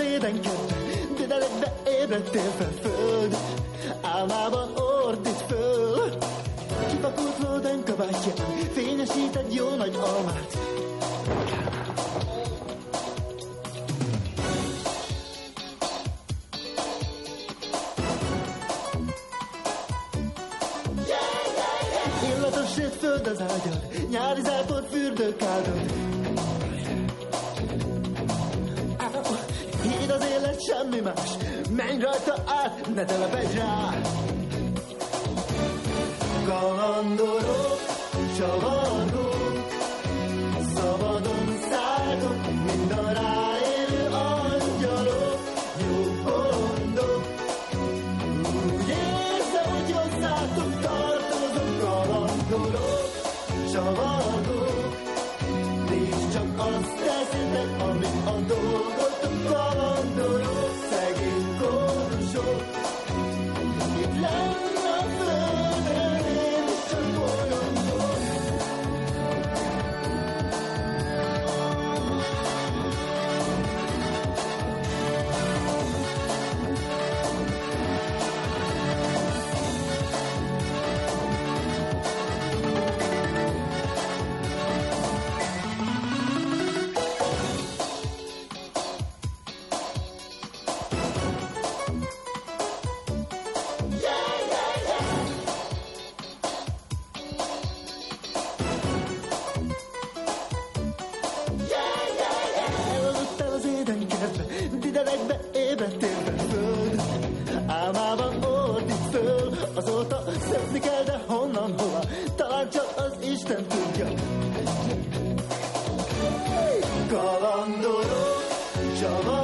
az édenkedve, Dédelekbe ébredtél fel föld, Álmában ordít föl. Kipakult földön kabátján, fényesített jó nagy almát, Illatos sét föld az ágyad, nyári záport fürdőkádod. Semmi más, menj rajta át, ne telepedj rá. Kalandorok, csavargók, szabadon szálltok, mind a ráérő angyalok, jó bolondok, úgy érzem, hogy hozzátok tartozom, kalandorok, csavargók. Nézd csak azt teszitek, amit a édenkertbe, Diderekbe ébredtél fel föld. Álmában ordít föl, azóta szeretni kell, de honnan, hova? Talán csak az Isten tudja. Kalandorok, csavargók,